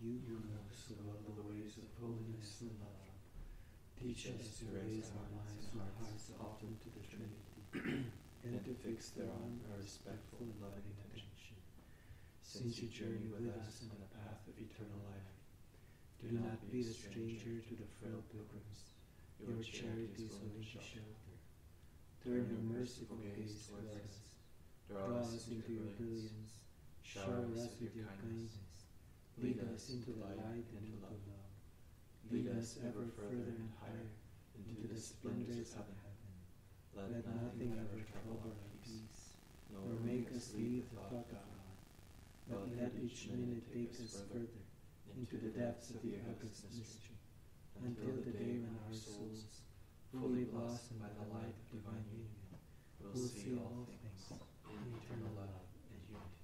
You who well the ways of holiness and love, teach us to raise our minds and our hearts often to the Trinity, and to fix thereon a respectful and loving attention. Since you journey with us on the path of eternal life, do not be a stranger to the frail pilgrims. your charities willing to shelter. Turn your merciful gaze towards us, draw us into your billions, shower us with your kindness, lead us into the light and into love. Lead us ever further and higher into the splendors of heaven. Let nothing ever trouble our peace, nor make us leave the thought of God, but let each minute take us further into the depths of the august mystery until the day when our souls, fully blossom by the light of divine union, will see all things in eternal love and unity.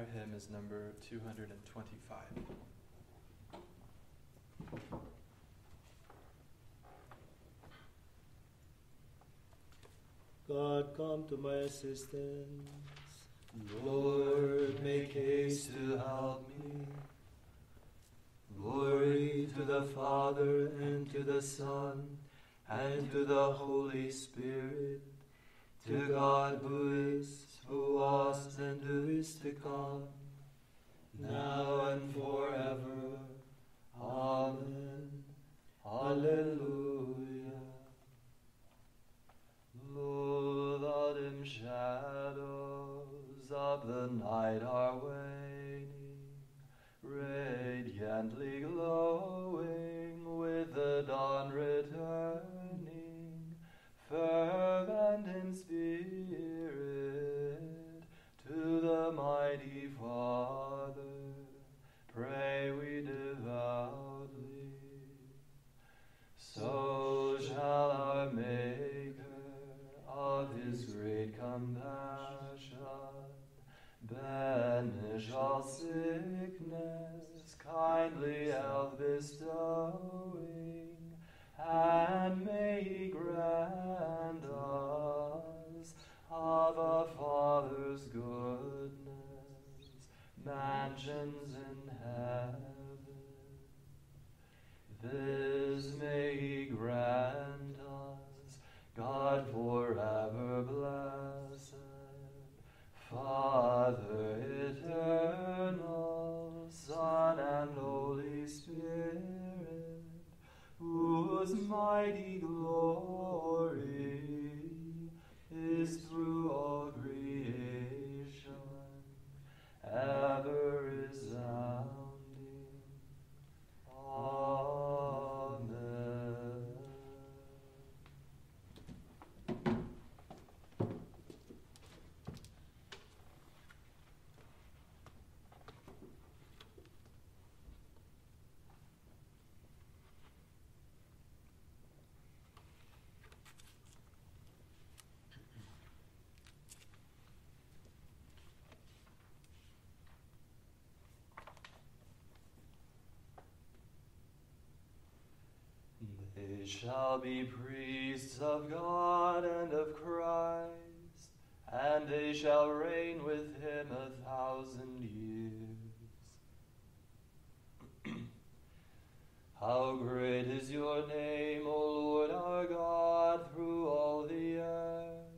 Our hymn is number 225. God, come to my assistance. Lord, make haste to help me. Glory to the Father, and to the Son, and to the Holy Spirit, to God who is, who was, is to come, now and forever. Amen. Alleluia. Lo, the dim shadows of the night are waning, radiantly glowing with the dawn returning, fervent compassion banish all sickness, kindly health bestowing, and may he grant us of a Father's goodness mansions in heaven. This may he grant us, God forever blessed, Father eternal, Son and Holy Spirit, whose mighty glory is through all creation, ever resounding. Amen. They shall be priests of God and of Christ, and they shall reign with him a thousand years. How great is your name, O Lord our God, through all the earth.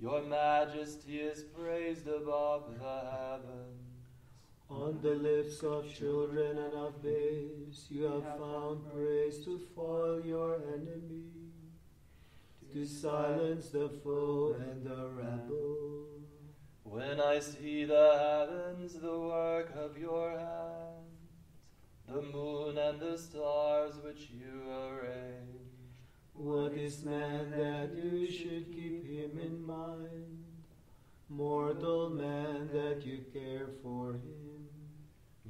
Your majesty is praised above the heavens. On the lips of children and of babes, you have found praise to foil your enemy, to silence the foe and the rebel. When I see the heavens, the work of your hands, the moon and the stars which you arrange, What is man that you should keep him in mind? Mortal man that you care for him.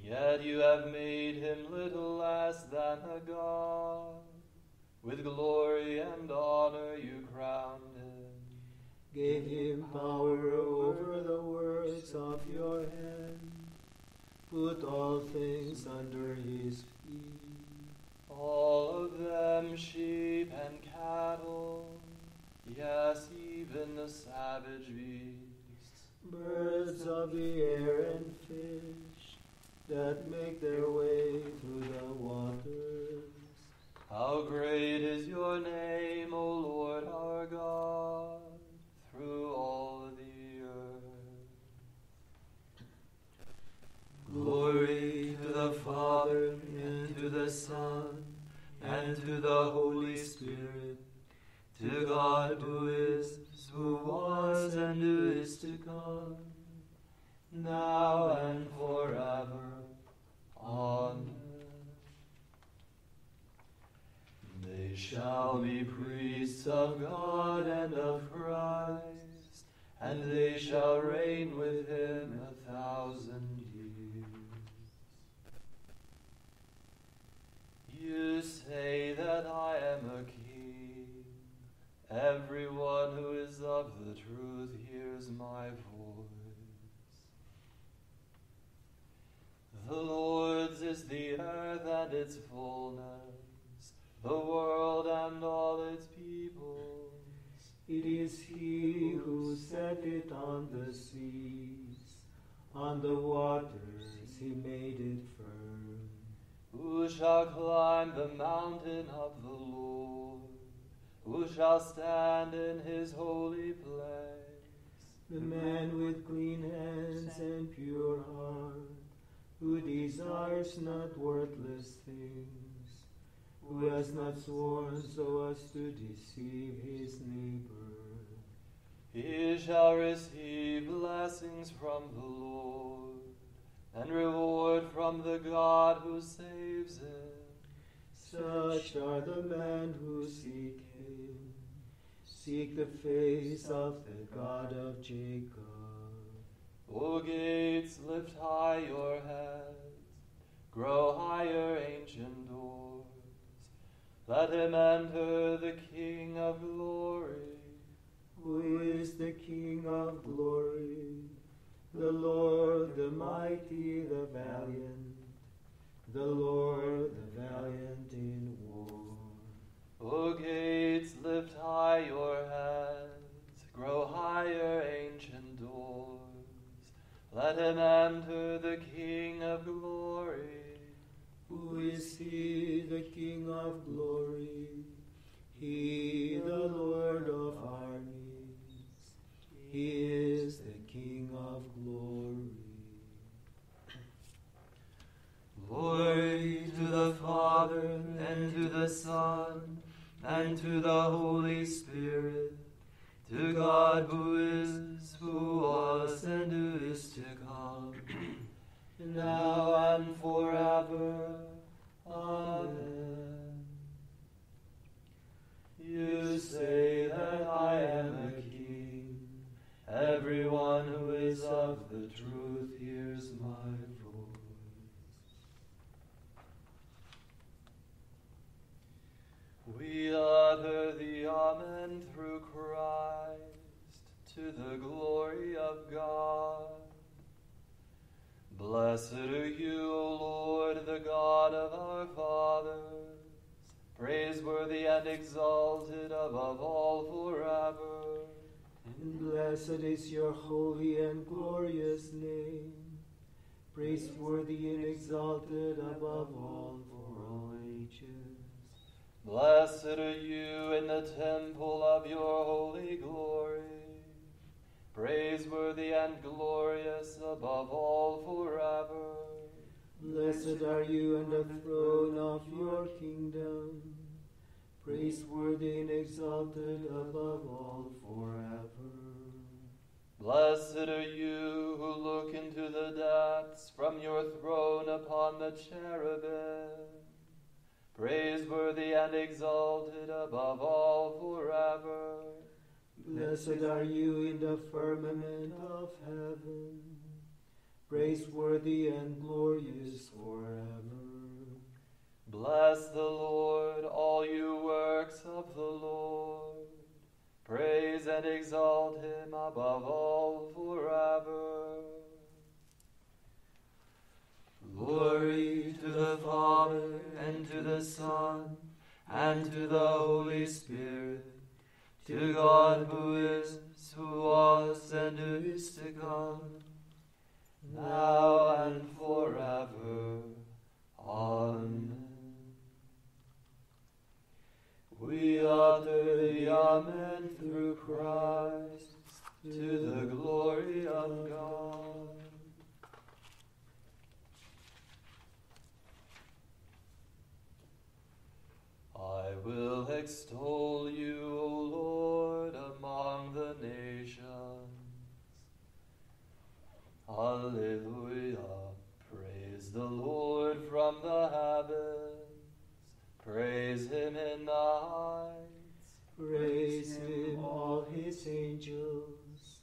Yet you have made him little less than a god. With glory and honor you crowned him. Gave him power over the works of your hand. Put all things under his feet. All of them sheep and cattle, yes, even the savage beasts. Birds of the air and fish that make their way through the waters. How great is your name, O Lord our God, through all the earth. Glory to the Father, and to the Son, and to the Holy Spirit, to God who is, who was, and who is to come, now and forever. Amen. They shall be priests of God and of Christ, and they shall reign with him a thousand years. You say that I am a king. Everyone who is of the truth hears my voice. The Lord's is the earth and its fullness, the world and all its peoples. It is he who set it on the seas, on the waters he made it firm. Who shall climb the mountain of the Lord? Who shall stand in his holy place? The man with clean hands and pure heart, who desires not worthless things, who has not sworn so as to deceive his neighbor. He shall receive blessings from the Lord, and reward from the God who saves him. Such are the men who seek him, seek the face of the God of Jacob. O gates, lift high your heads, grow higher, ancient doors. Let him enter the King of glory. Who is the King of glory? The Lord, the mighty, the valiant, the Lord, the valiant in war. O gates, King of glory? The truth hears my voice. We utter the Amen through Christ to the glory of God. Blessed are you, O Lord, the God of our fathers, praiseworthy and exalted above all forever. And blessed is your holy and glorious name, praiseworthy and exalted above all for all ages. Blessed are you in the temple of your holy glory, praiseworthy and glorious above all forever. Blessed are you in the throne of your the cherubim, praiseworthy and exalted above all forever. Blessed are you in the firmament of heaven, praiseworthy and glorious forever. Bless the Lord, all you works of the Lord. Praise and exalt him above all forever. Glory to the Father, and to the Son, and to the Holy Spirit, to God who is, who was, and who is to come, now and forever. Amen. We utter the Amen through Christ, to the glory of God. I will extol you, O Lord, among the nations. Alleluia. Praise the Lord from the heavens. Praise him in the heights. Praise him, all his angels.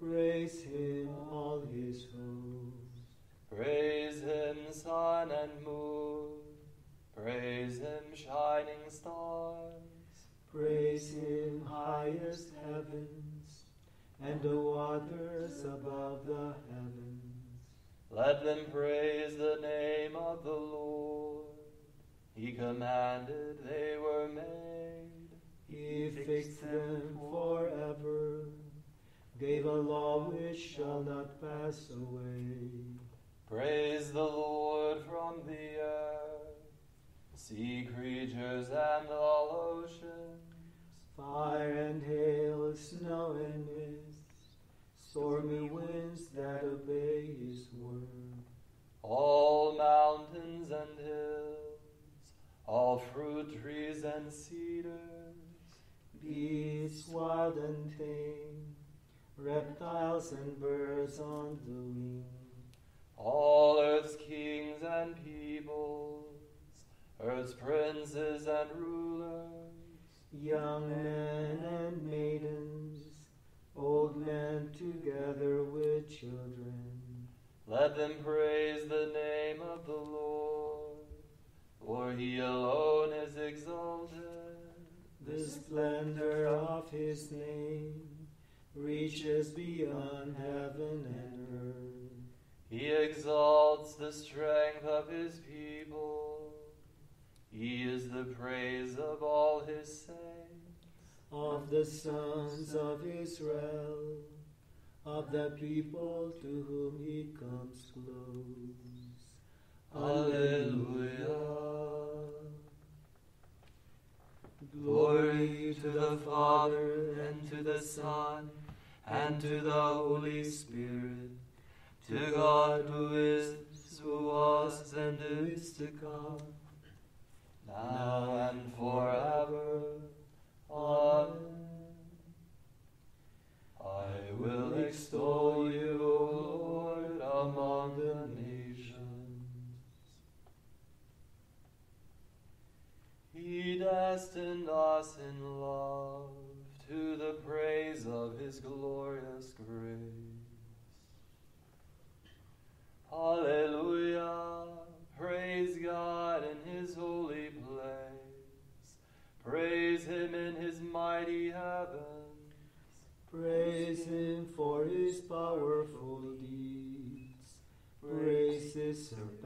Praise him, all his hosts. Praise him, sun and moon. Praise him, highest heavens, and the waters above the heavens. Let them praise the name of the Lord. He commanded, they were made. He fixed them forever, gave a law which shall not pass away. Praise the Lord from the earth, sea creatures and all oceans. Fire and hail, snow and mist, stormy winds that obey his word. all mountains and hills, all fruit trees and cedars, Beasts wild and tame, reptiles and birds on the wing. all earth's kings and peoples, earth's princes and rulers, Young men and maidens, old men together with children. let them praise the name of the Lord, for he alone is exalted. The splendor of his name reaches beyond heaven and earth. He exalts the strength of his people. He is the praise of all his saints. Of the sons of Israel, of the people to whom he comes close. Alleluia. Glory to the Father, and to the Son, and to the Holy Spirit, to God who is, who was, and who is to come, now and forever. Amen. I will extol you, O Lord, among the nations. He destined us in love to the praise of his glorious grace. Hallelujah! Praise God in his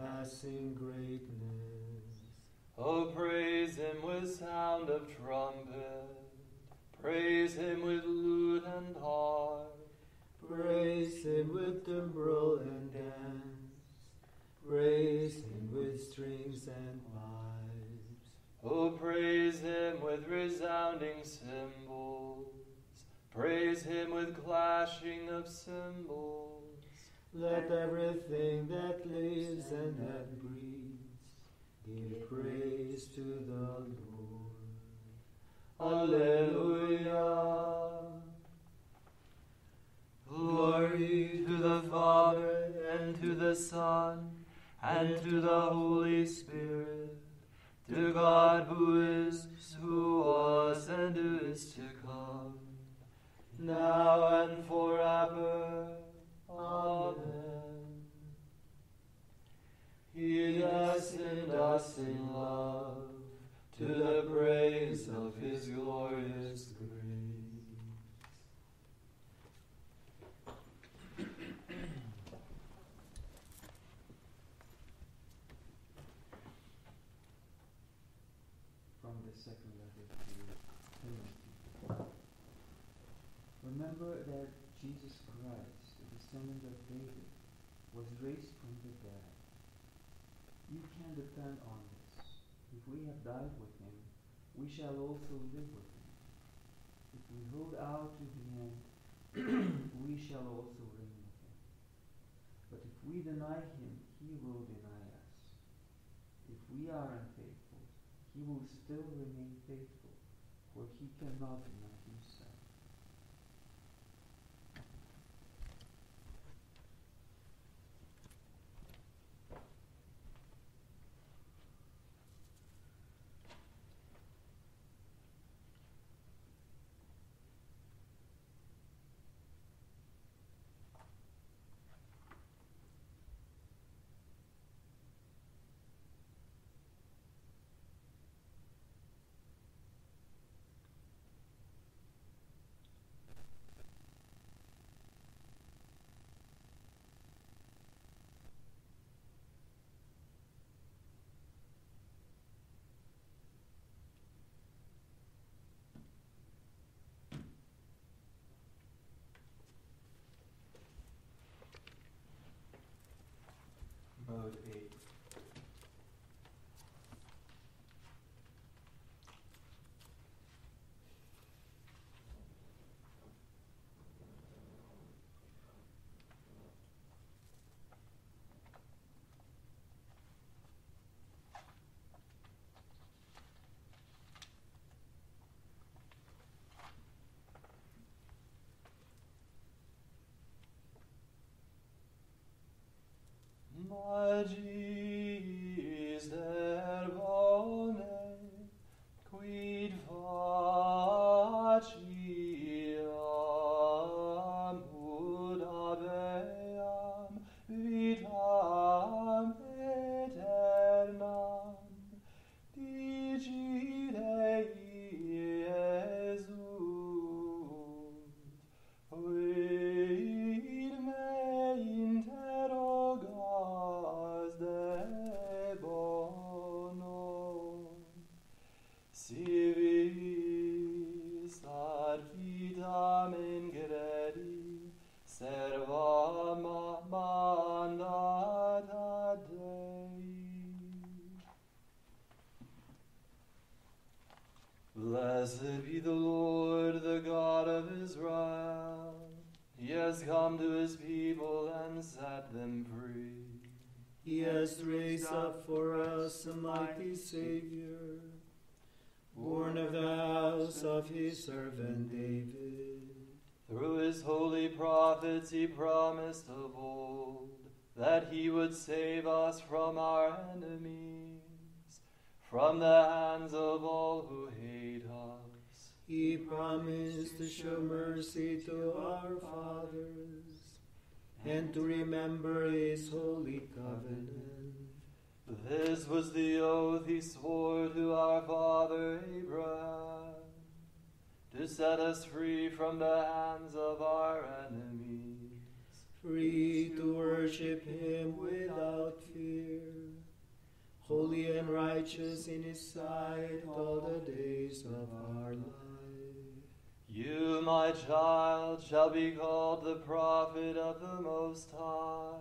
surpassing greatness. Oh, praise him with sound of trumpet. Praise him with lute and harp. Praise him with timbrel and dance. Praise him with strings and pipes. Oh, praise him with resounding cymbals. Praise him with clashing of cymbals. Let everything that lives and that breathes give praise to the Lord. Alleluia. Glory to the Father, and to the Son, and to the Holy Spirit, to God who is, who was, and who is to come, now and forever. He destined us in love to the praise of his glorious grace. From the second letter to Timothy. Remember that Jesus Christ, the descendant of David, was raised from the dead. You depend on this. If we have died with him, we shall also live with him. If we hold out to the end, we shall also reign with him. But if we deny him, he will deny us. If we are unfaithful, he will still remain faithful, for he cannot deny Blessed be the Lord, the God of Israel. He has come to his people and set them free. He has raised up for us a mighty Savior, born of the house of his servant David. Through his holy prophets he promised of old that he would save us from our enemies, from the hands of all who hate us. He promised to show mercy to our fathers and to remember his holy covenant. This was the oath he swore to our father Abraham, to set us free from the hands of our enemies, free to worship him without fear, holy and righteous in his sight all the days of our life. You, my child, shall be called the prophet of the Most High,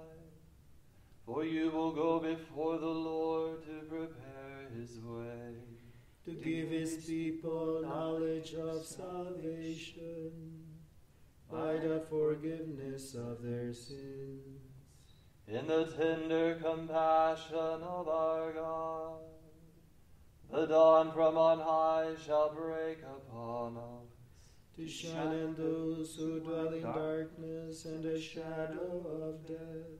for you will go before the Lord to prepare his way, to give his people knowledge of salvation by the forgiveness of their sins in the tender compassion of our God. The dawn from on high shall break upon us. To shine on those who dwell in darkness and the shadow of death,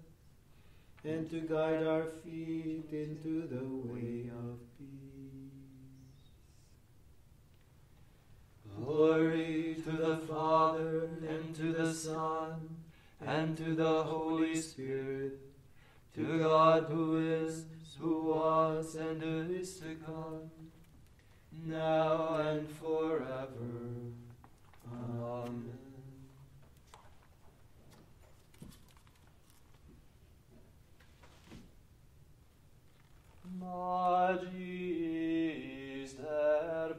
and to guide our feet into the way of peace. Glory to the Father, and to the Son, and to the Holy Spirit, to God who is, who was, and who is to come, now and forever. Amen. Magis der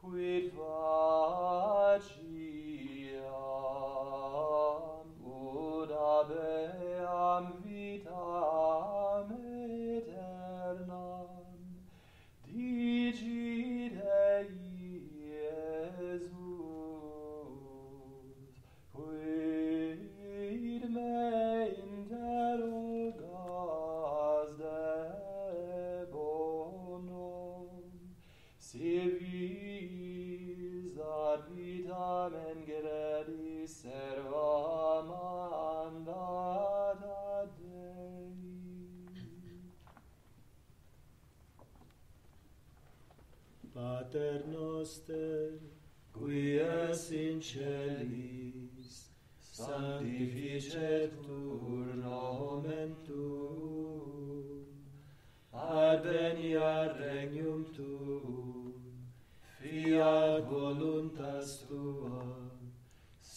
quid ad eam vitam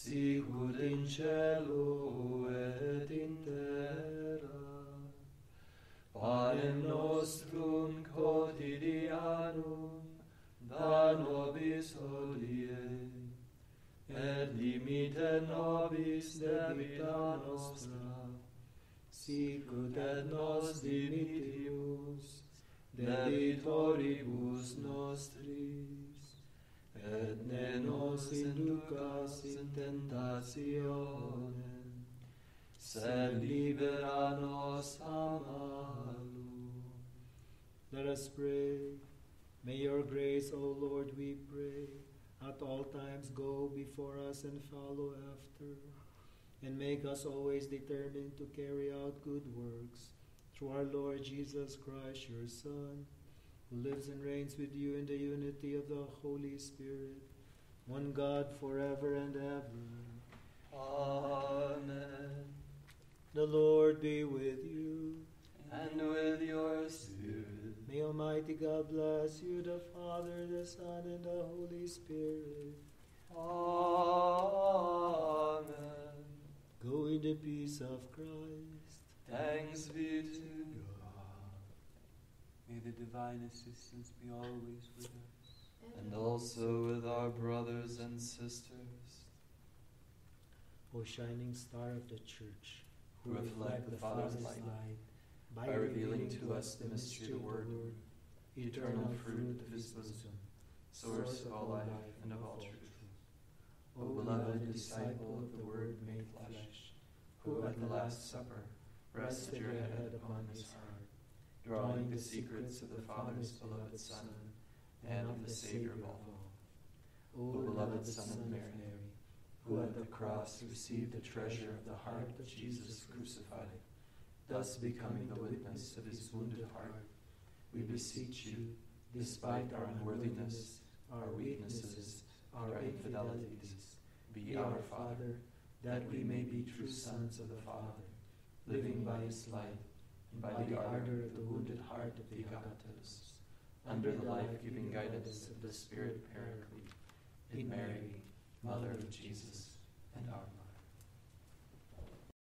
sicut in cielo et in terra, panem nostrum quotidianum da nobis hodie, et limite nobis debita nostra, sicut et nos dimitimus debitoribus nostris, et ne nos inducas in tentationem, sed libera nos a. Let us pray. May your grace, O Lord, we pray, at all times go before us and follow after, and make us always determined to carry out good works through our Lord Jesus Christ, your Son, lives and reigns with you in the unity of the Holy Spirit, one God forever and ever. Amen. The Lord be with you. And with your spirit. May Almighty God bless you, the Father, the Son, and the Holy Spirit. Amen. Go in the peace of Christ. Thanks be to May the divine assistance be always with us. and also with our brothers and sisters. O shining star of the Church, Who reflect the Father's light, by revealing to us the mystery of the Word, eternal fruit of His bosom, source of all life and of all truth. O beloved disciple of the Word made flesh, who at the Last Supper rested your head upon His heart, drawing the secrets of the Father's beloved Son and of the Savior of all. O beloved Son of Mary, who at the cross received the treasure of the heart of Jesus crucified, thus becoming the witness of his wounded heart, we beseech you, despite our unworthiness, our weaknesses, our infidelities, be our Father, that we may be true sons of the Father, living by his light, by the ardor of the wounded heart of the Agathos, under the life-giving guidance of the Spirit Paraclete, in Mary, Mother of Jesus, and our